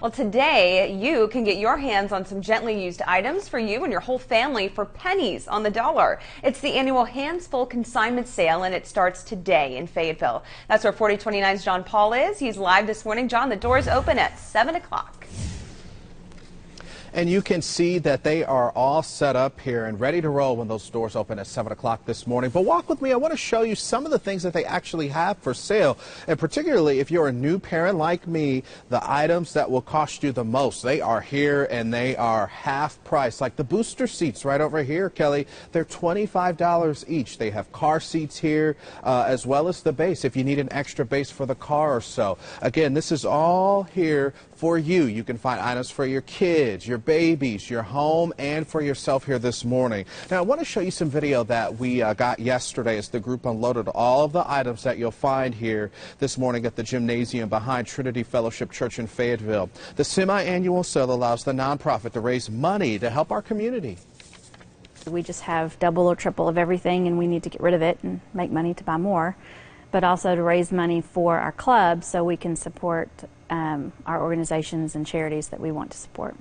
Well, today you can get your hands on some gently used items for you and your whole family for pennies on the dollar. It's the annual Hands Full consignment sale, and it starts today in Fayetteville. That's where 4029's John Paul is. He's live this morning. John, the doors open at 7 o'clock. And you can see that they are all set up here and ready to roll when those doors open at 7 o'clock this morning. But walk with me. I want to show you some of the things that they actually have for sale. And particularly if you're a new parent like me, the items that will cost you the most. They are here and they are half price. Like the booster seats right over here, Kelly, they're $25 each. They have car seats here uh, as well as the base if you need an extra base for the car or so. Again, this is all here for you. You can find items for your kids, your babies, your home, and for yourself here this morning. Now, I want to show you some video that we uh, got yesterday as the group unloaded all of the items that you'll find here this morning at the gymnasium behind Trinity Fellowship Church in Fayetteville. The semi-annual sale allows the nonprofit to raise money to help our community. We just have double or triple of everything, and we need to get rid of it and make money to buy more, but also to raise money for our club so we can support um, our organizations and charities that we want to support.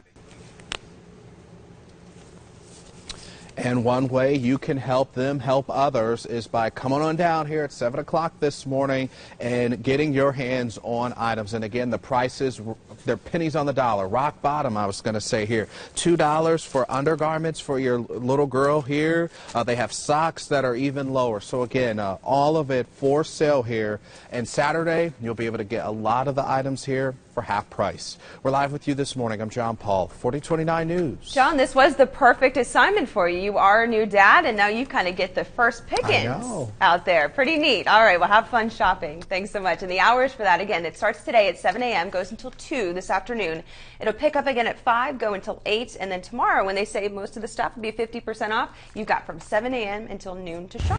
And one way you can help them help others is by coming on down here at 7 o'clock this morning and getting your hands on items. And again, the prices, they're pennies on the dollar. Rock bottom, I was going to say here. $2 for undergarments for your little girl here. Uh, they have socks that are even lower. So again, uh, all of it for sale here. And Saturday, you'll be able to get a lot of the items here for half price. We're live with you this morning. I'm John Paul, 4029 News. John, this was the perfect assignment for you. You are a new dad, and now you kind of get the first pickings out there. Pretty neat. All right, well, have fun shopping. Thanks so much. And the hours for that, again, it starts today at 7 a.m., goes until 2 this afternoon. It'll pick up again at 5, go until 8, and then tomorrow, when they say most of the stuff will be 50% off, you've got from 7 a.m. until noon to shop.